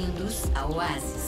bem-vindos ao Oasis.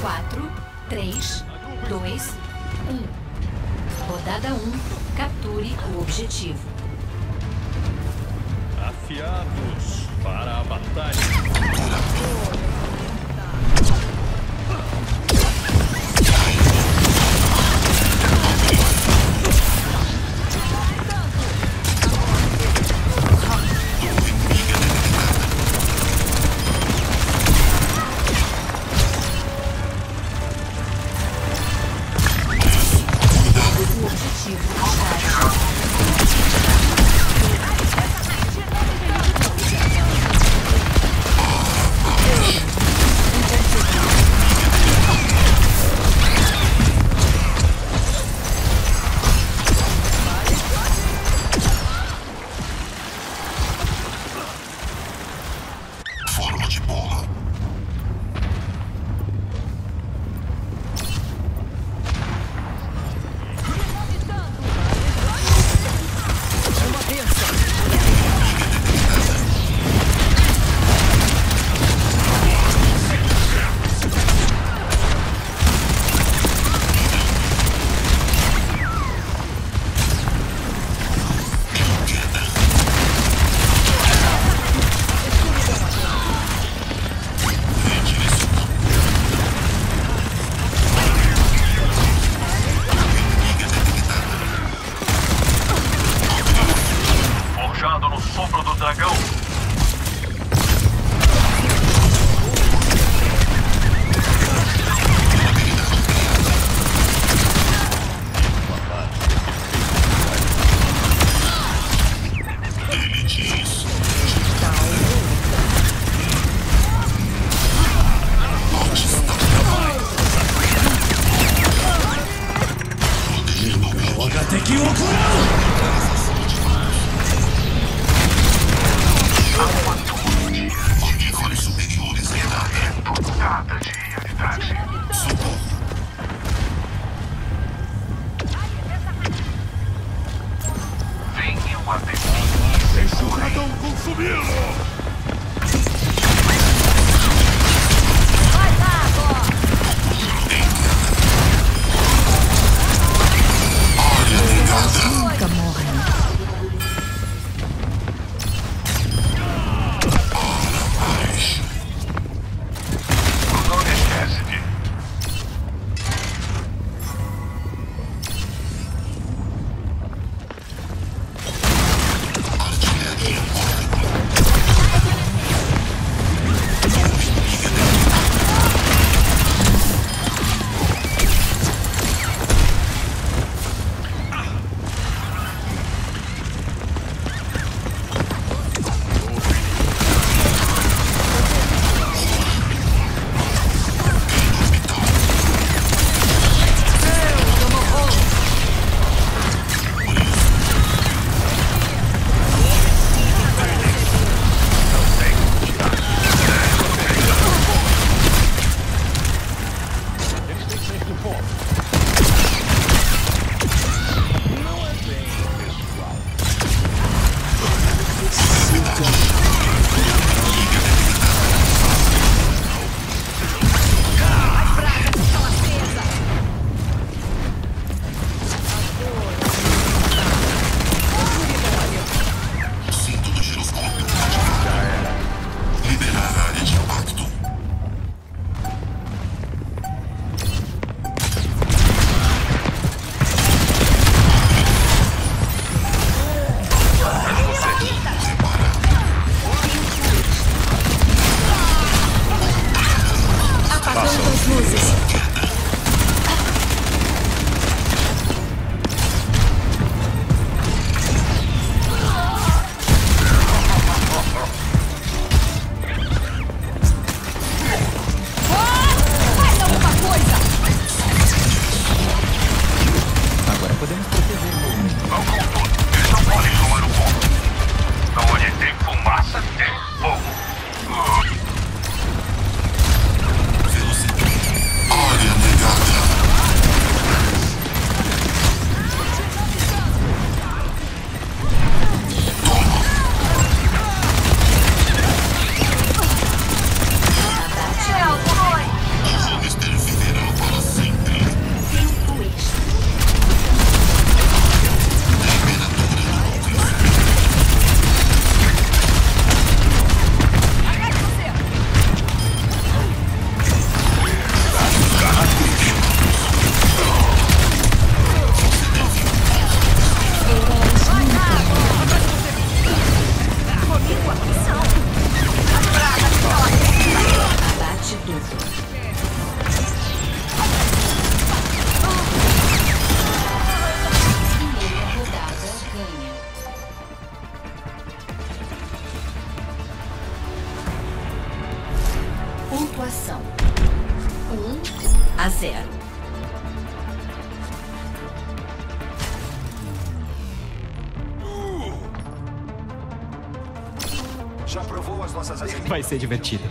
4, 3, 2, 1. Rodada 1. Capture o objetivo. Afiados para a batalha. Divertido.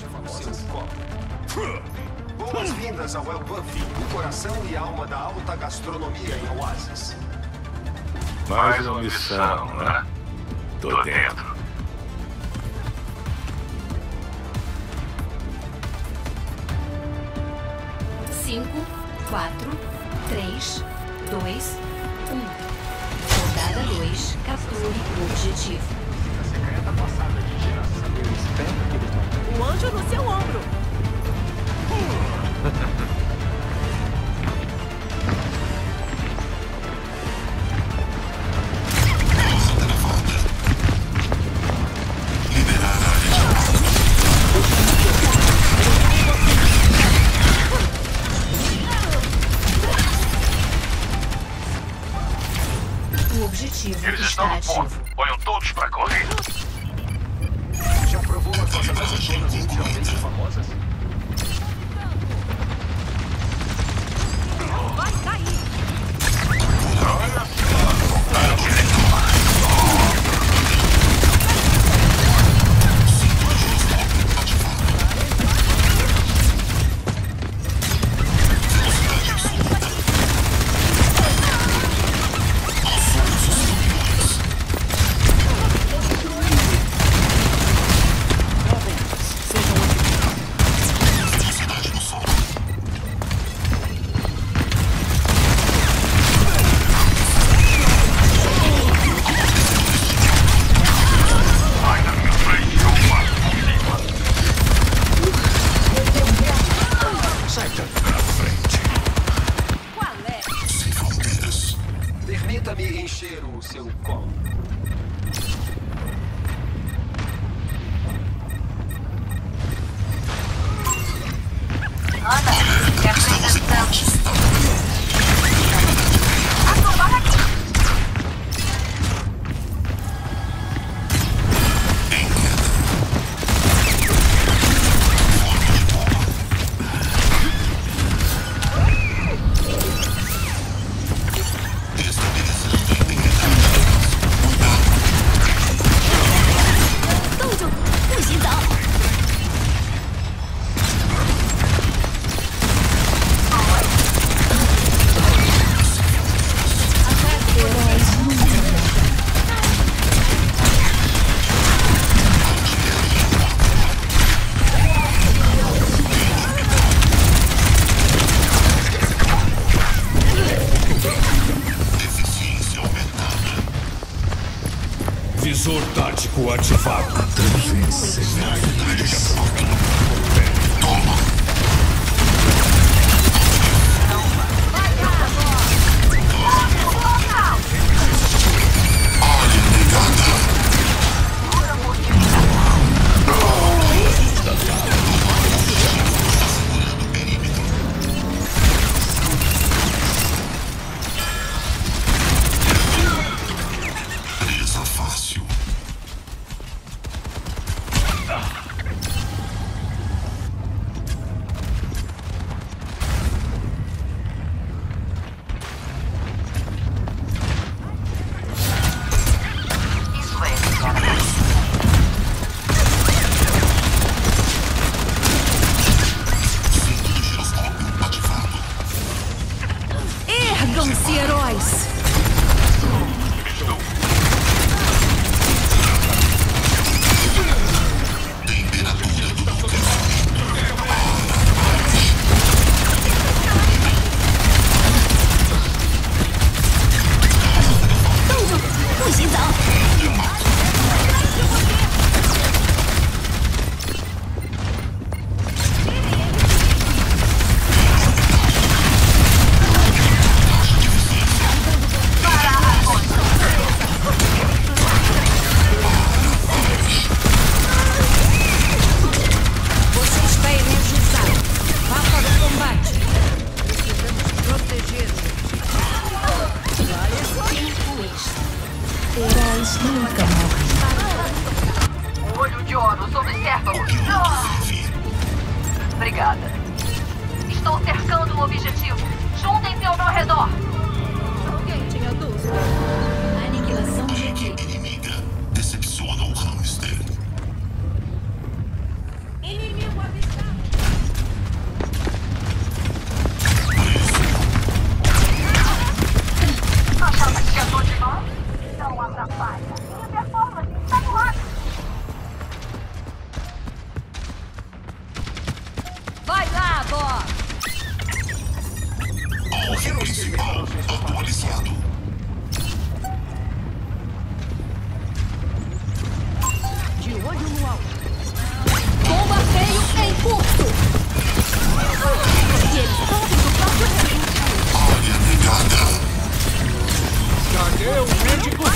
magical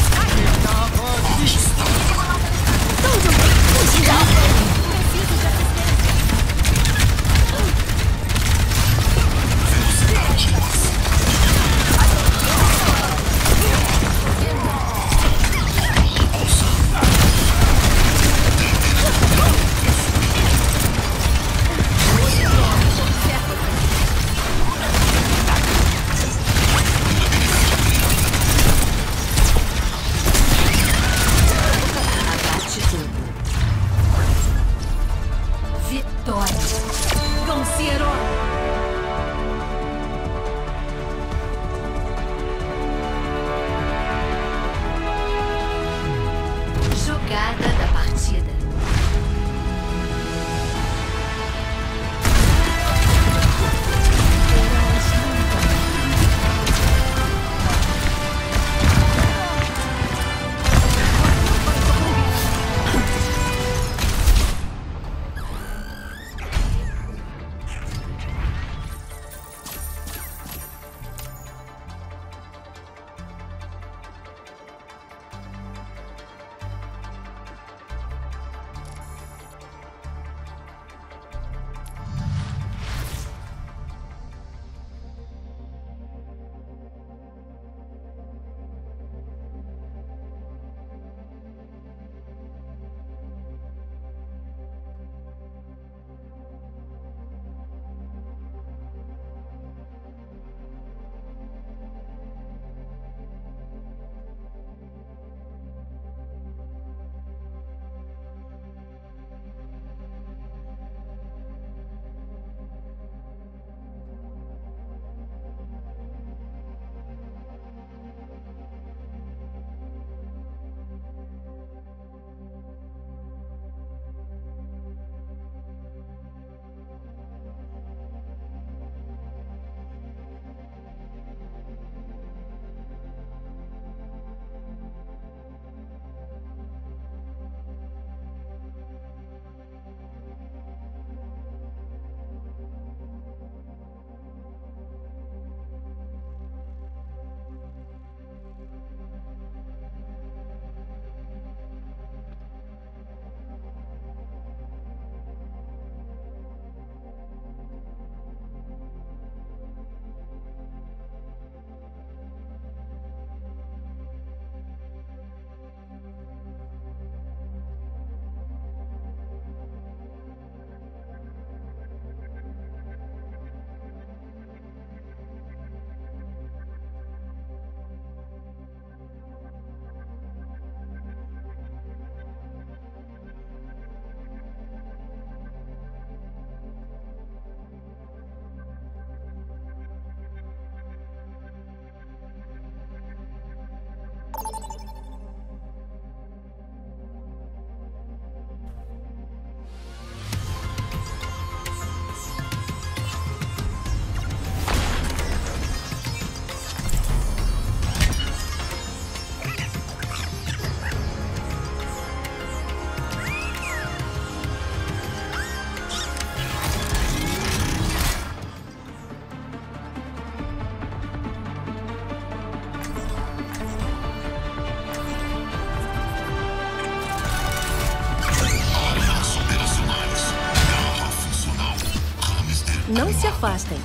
não se afastem.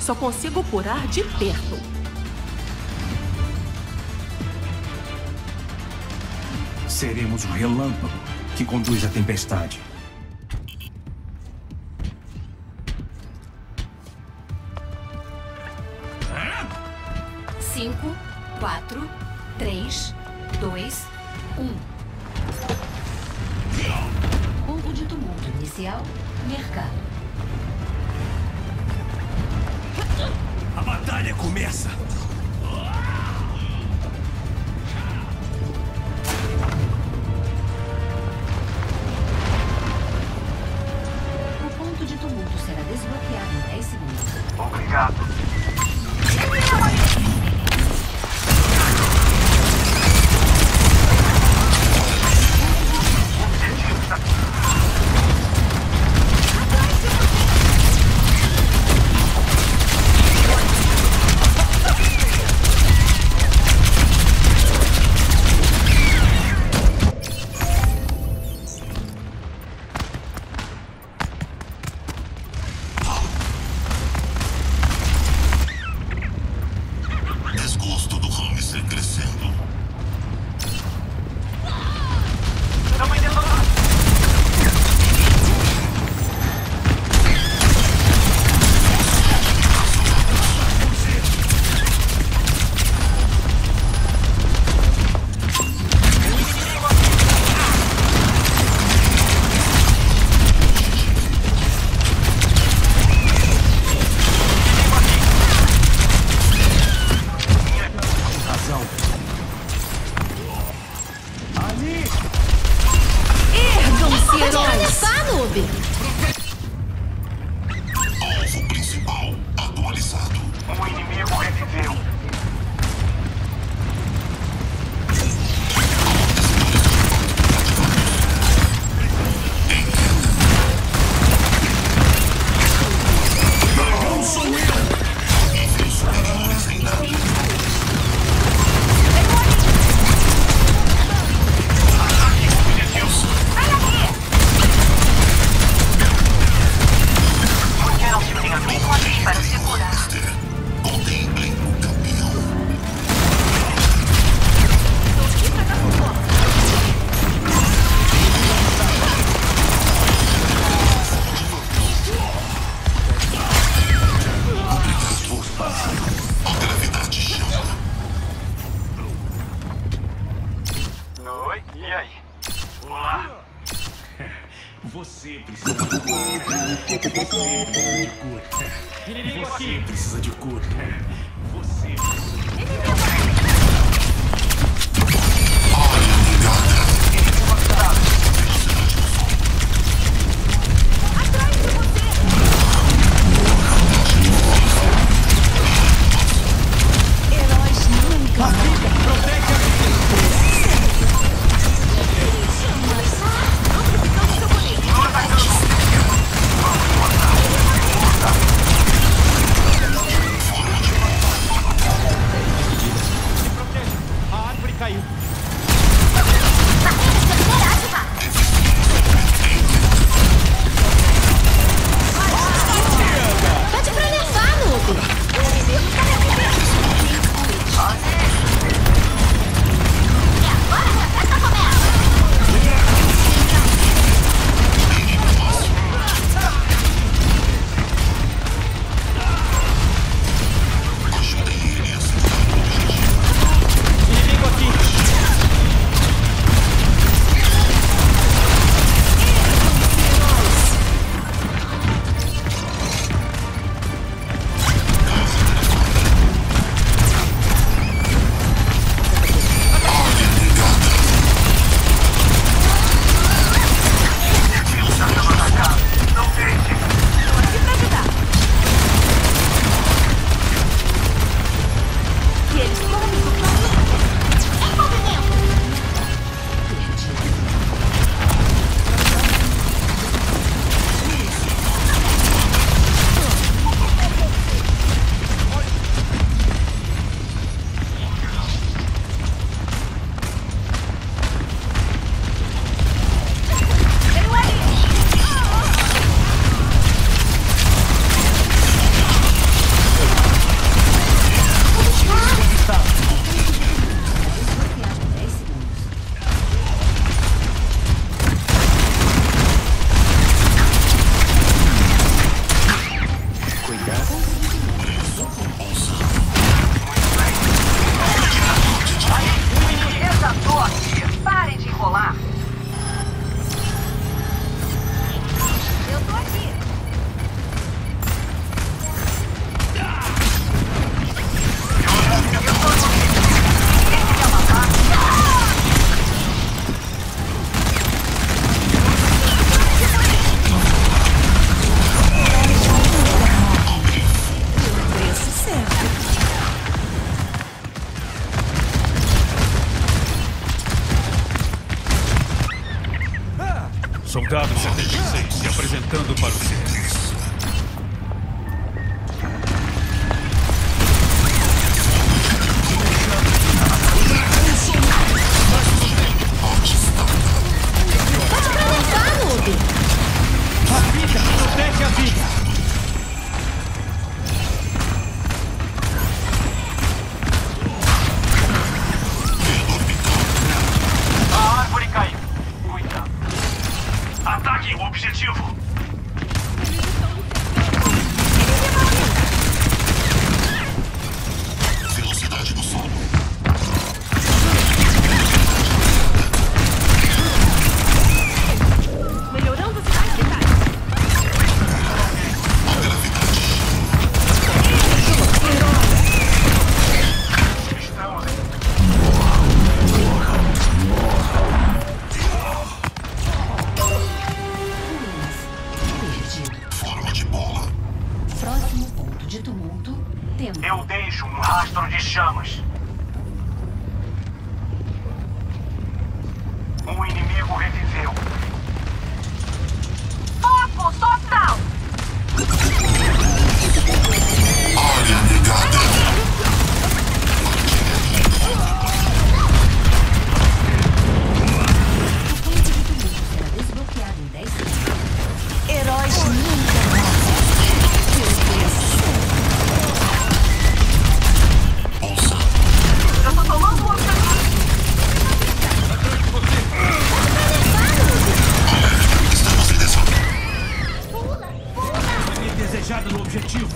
Só consigo curar de perto. Seremos o relâmpago que conduz a tempestade.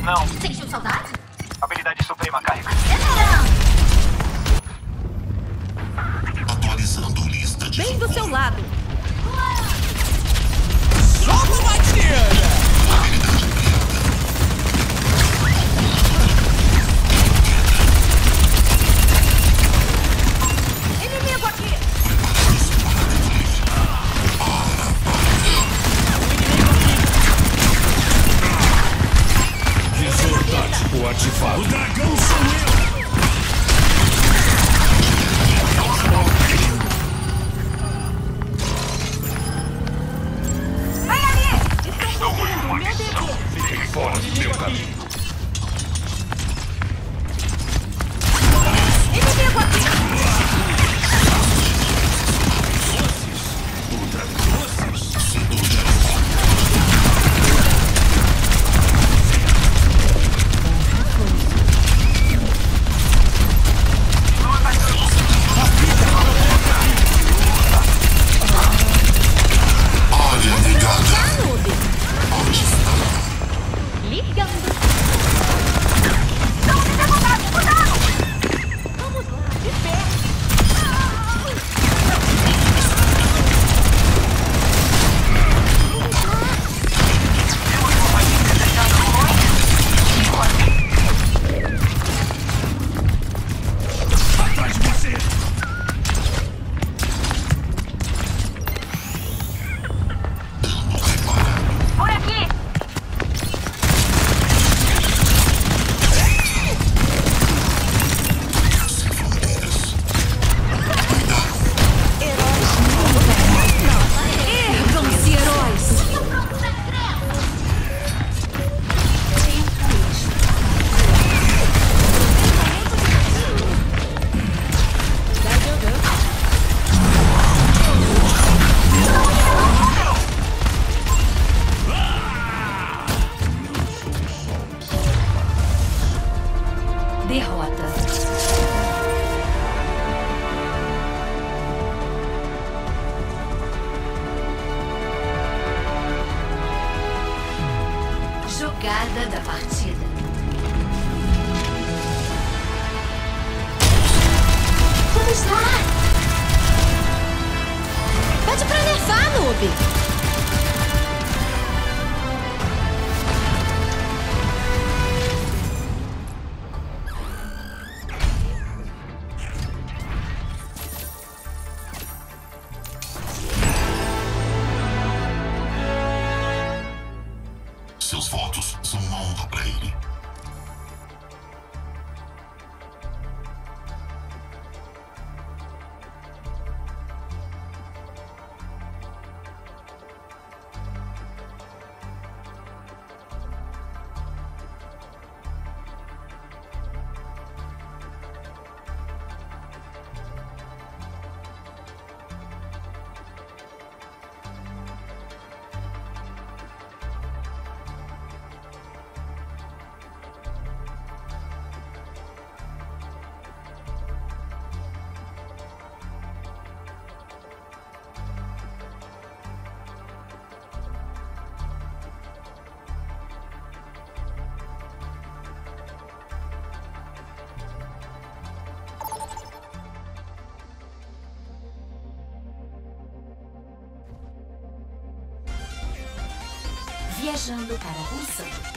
Não, Sentiu saudade? habilidade suprema carrega. viajando para Busan.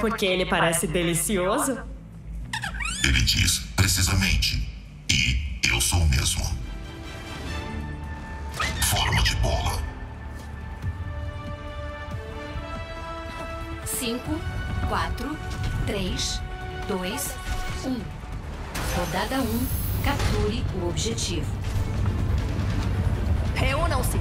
porque ele parece delicioso? Ele diz precisamente. E eu sou o mesmo. Forma de bola. Cinco, quatro, três, dois, um. Rodada um. Capture o objetivo. Reúnam-se.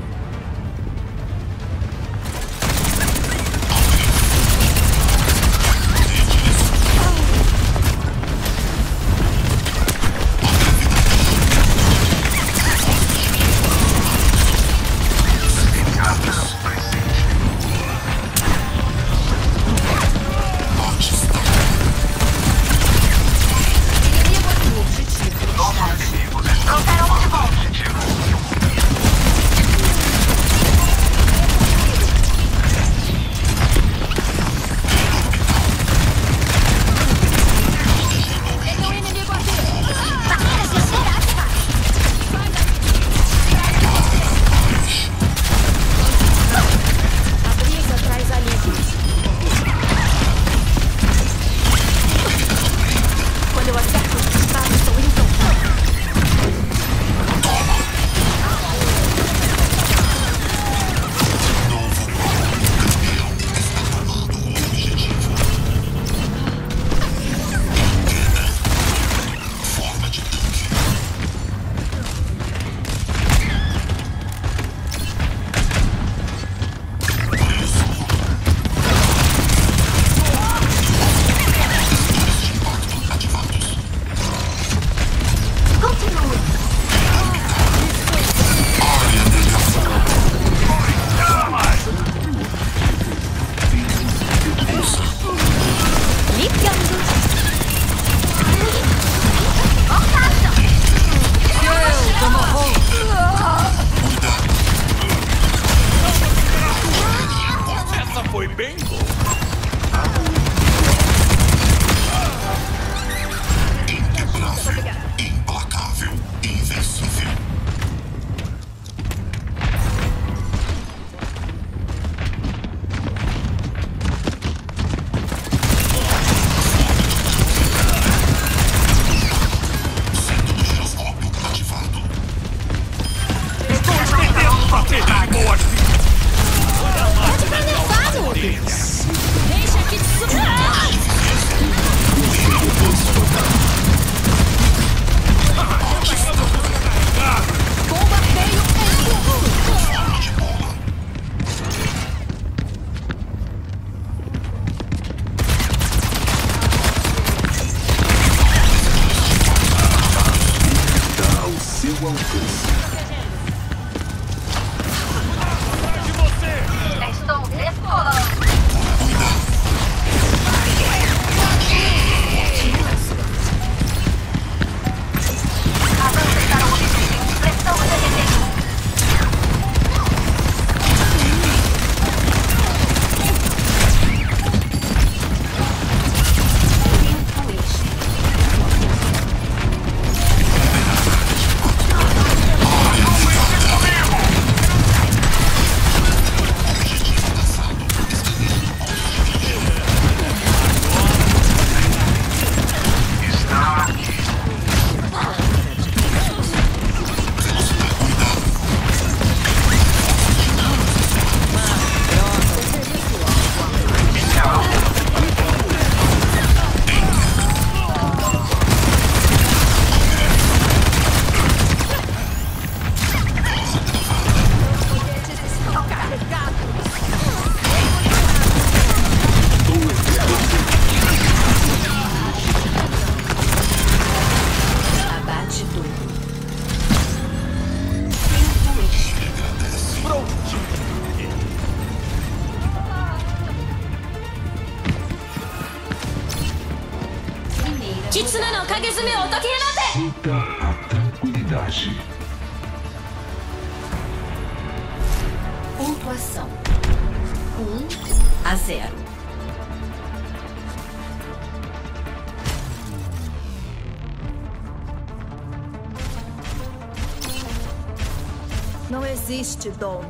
Existe dom.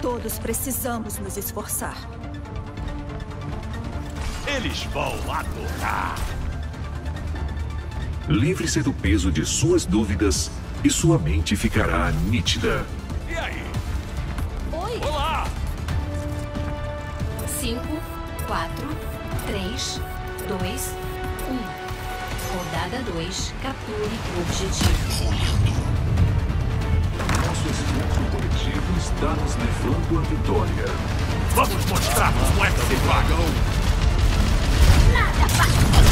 Todos precisamos nos esforçar. Eles vão adorar. Livre-se do peso de suas dúvidas e sua mente ficará nítida. E aí? Oi! Olá! 5, 4, 3, 2, 1. Rodada 2. Capture o objetivo. Nosso esforço coletivo está nos levando à vitória. Vamos mostrar como é que se paga. O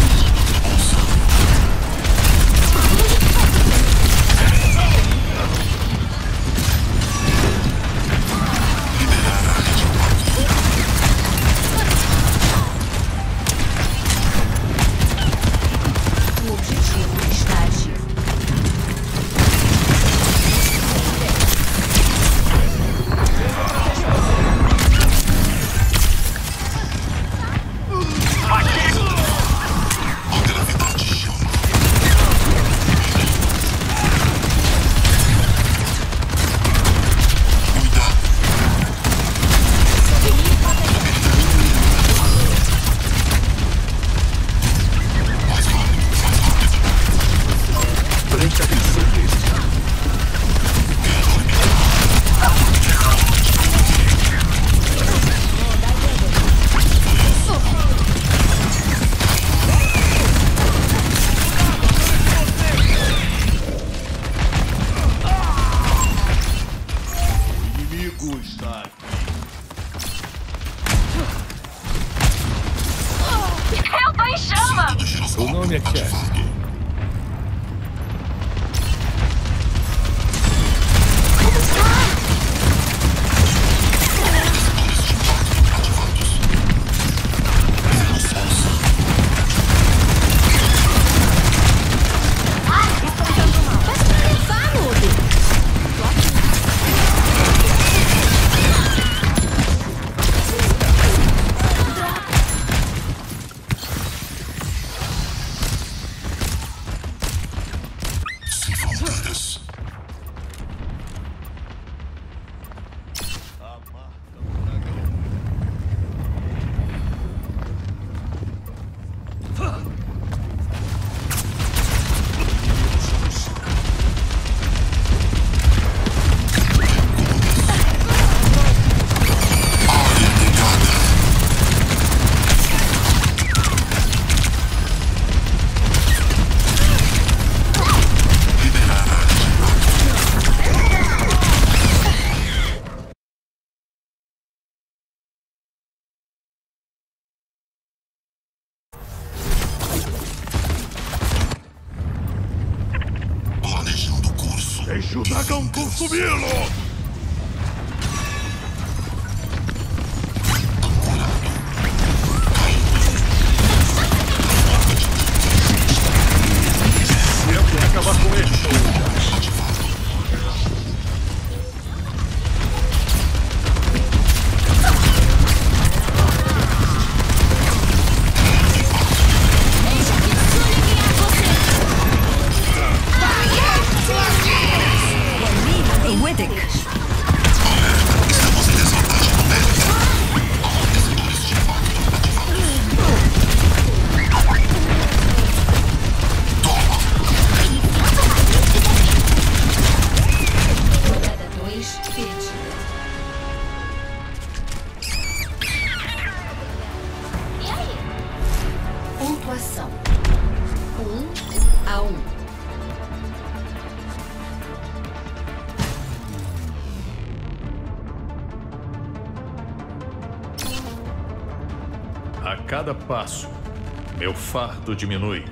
diminui.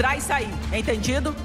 Entrar e sair. Entendido?